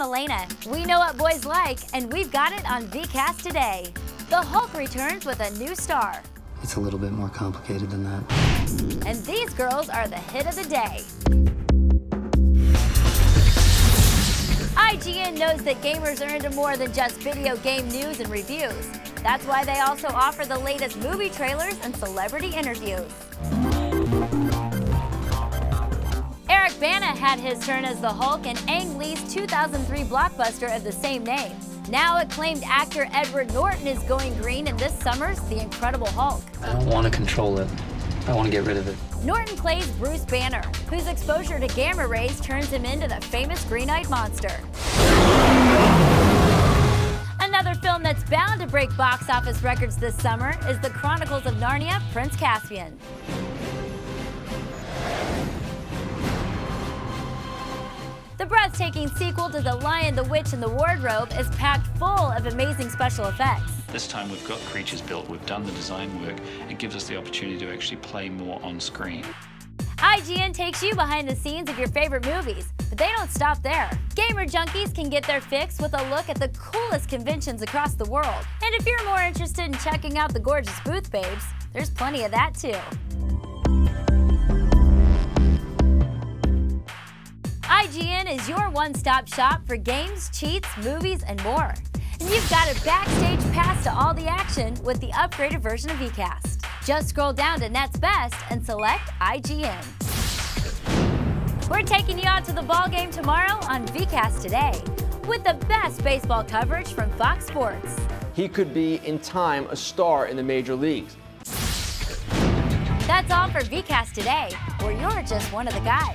I'm Melana. We know what boys like, and we've got it on VCast today. The Hulk returns with a new star. It's a little bit more complicated than that. And these girls are the hit of the day. IGN knows that gamers are into more than just video game news and reviews. That's why they also offer the latest movie trailers and celebrity interviews. Bana had his turn as the Hulk in Ang Lee's 2003 blockbuster of the same name. Now acclaimed actor Edward Norton is going green in this summer's The Incredible Hulk. I don't want to control it. I want to get rid of it. Norton plays Bruce Banner, whose exposure to gamma rays turns him into the famous green-eyed monster. Another film that's bound to break box office records this summer is The Chronicles of Narnia Prince Caspian. The breathtaking sequel to The Lion, the Witch, and the Wardrobe is packed full of amazing special effects. This time we've got creatures built, we've done the design work. It gives us the opportunity to actually play more on screen. IGN takes you behind the scenes of your favorite movies, but they don't stop there. Gamer junkies can get their fix with a look at the coolest conventions across the world. And if you're more interested in checking out the gorgeous booth babes, there's plenty of that too. IGN is your one-stop shop for games, cheats, movies, and more. And you've got a backstage pass to all the action with the upgraded version of VCast. Just scroll down to Net's Best and select IGN. We're taking you out to the ball game tomorrow on VCast Today with the best baseball coverage from Fox Sports. He could be, in time, a star in the major leagues. That's all for VCast Today, where you're just one of the guys.